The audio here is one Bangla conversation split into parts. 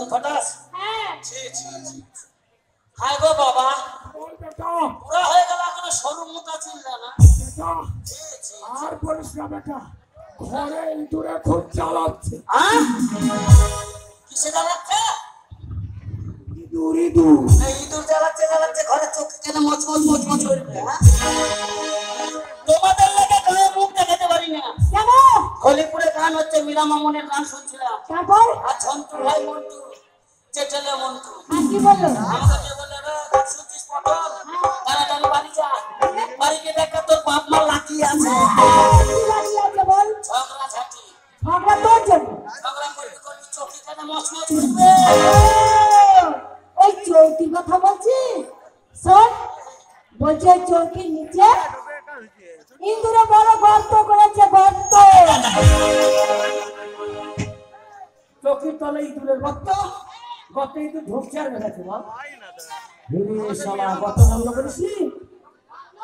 তুম ফাটাস ছি ছি ছি হাই গো বাবা। পুরা হয়ে গেল এখনও সরু ছিল না। আর বলিস না বেটা ঘরে ইঁদুরে খুব চালাচ্ছে? কিসে জ্বালাচ্ছে? ইঁদুর ইঁদুর। ইঁদুর জ্বালাচ্ছে জ্বালাচ্ছে ঘরে চোখ কেন মচমচ মচমচ করবে হ্যাঁ? গান হচ্ছে মীরা মামনের গান শুনছিলাম। তারপর? আর ভাই মন্টু চেটেলে মন্টু আর কি বলল? আমাকে কে বললে রে গান শুনছিস পটল? তাড়াতাড়ি বাড়ি যা। বাড়ি গিয়ে দেখ তোর বাপ মা লাকি আছে। কি আছে বল ঝগড়া ঝাঁটি। ঝগড়া তোর জন্য? ঝগড়া করবি করবি চোখে কেন মচমচ করবে ওই চৌকির কথা বলছি? শোন বলছে ওই চৌকির নিচে ইন্দুরে বড় গর্ত করেছে গর্ত। তলে ইঁদুরের ইঁদুর ঢুকছে আর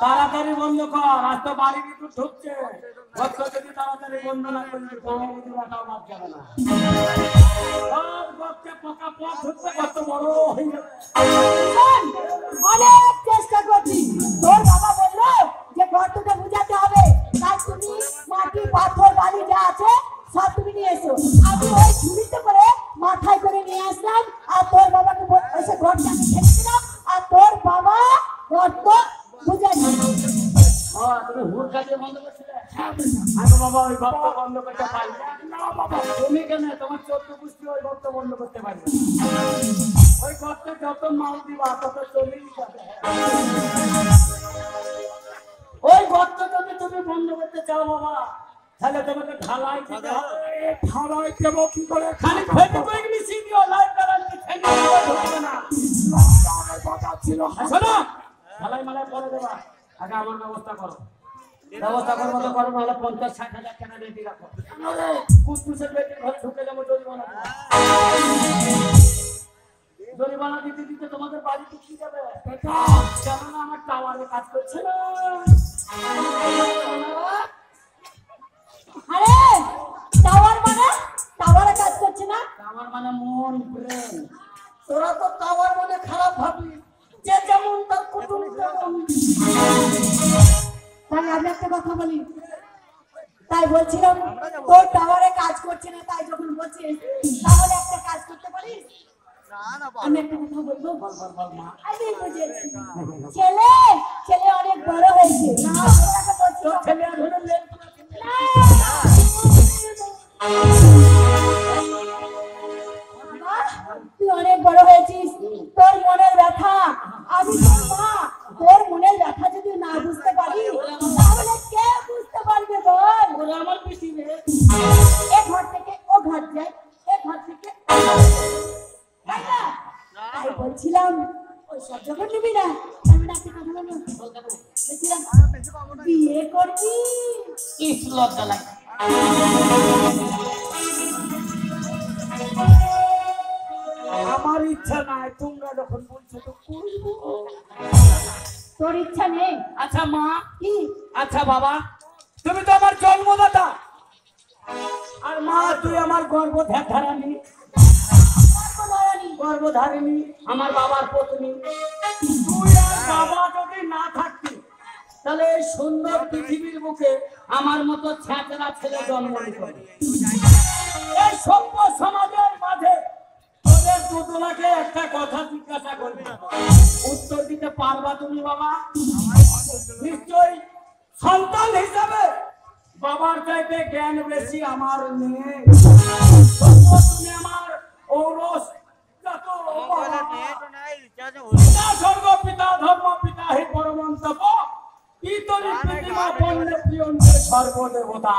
তাড়াতাড়ি বন্ধ কর তো ঢুকছে। অনেক চেষ্টা করছি। তোর বাবা বলল যে গর্তটা বুঝাতে হবে। তাই তুমি মাটি, পাথর যা আছে, সব তুমি নিয়ে এসো। আমি ওই ঝুড়িতে করে মাথায় করে নিয়ে আসলাম আর তোর বাবাকে এসে ঘরটা আমি আর তোর বাবা গর্ত বুঝাচ্ছে হ্যাঁ, তুমি ওই গর্ত বন্ধ করতে পারবে না। কেন তোমার চোদ্দ পুষ্টি ওই গর্ত বন্ধ করতে পারবে ওই গর্তে যত মাল দিবা তত চলেই ওই গর্ত যদি তুমি বন্ধ করতে চাও বাবা তাহলে তোমাকে ঢালাই দিতে হবে। ঢালাই দেবো কি করে? খালি ফেটে কয়েক মিশিয়ে দিও লাইট জ্বালাতে ফেটে ঢুকবে না। কথা ছিল। শোনো। ঢালাই মালাই পরে দেবা। আগে আমার ব্যবস্থা করো। ব্যবস্থা করব তো করো নাহলে পঞ্চাশ ষাট হাজার টাকা রেডি রাখো। কুসকুসের বেটির ঘরে ঢুকে যাব জরিমানা। জরিমানা দিতে দিতে তোমাদের বাড়ি ঢুকে যাবে। কেননা আমার টাওয়ারে কাজ করছে না। মানে খারাপ ভাবি যে যেমন তার কুটুম তাই আমি একটা কথা বলি তাই বলছিলাম তোর টাওয়ারে কাজ করছে না তাই যখন বলছিস তাহলে একটা কাজ করতে পারিস আমি একটা কথা বলব আমি বুঝেছি ছেলে ছেলে অনেক বড় হয়েছে তুই অনেক বড় হয়েছিস তোর মনের ব্যথা আমি তোর মা তোর মনের ব্যথা যদি না বুঝতে পারি তাহলে কে বুঝতে পারবে বল? আমার পিসি এ ঘর থেকে ও ঘর যায় এ ঘর থেকে। তাই বলছিলাম ওই সব যখন নিবি না। আমি একটা কথা বলব বলছিলাম বিয়ে করবি? ইস লজ্জা লাগে। ইচ্ছা নাই তোমরা যখন বলছো তো করব। তোর ইচ্ছা নেই? আচ্ছা মা। কি? আচ্ছা বাবা। তুমি তো আমার জন্মদাতা। আর মা তুই আমার গর্ব ধারানি। গর্ভধারিণী আমার বাবার পত্নী। তুই আর বাবা যদি না থাকতি তাহলে এই সুন্দর পৃথিবীর বুকে আমার মতো ছ্যাঁচড়া ছেলে জন্ম নিত। এই তুমি বাবা। নিশ্চয়ই সন্তান হিসাবে বাবার চাইতে জ্ঞান বেশি আমার নেই তুমি আমার ঔরস। পিতা স্বর্গ পিতা ধর্ম পিতা হি পরমন্তপ পিতরি প্রতিমা পণ্য প্রিয়ন্তে সর্বদেবতা।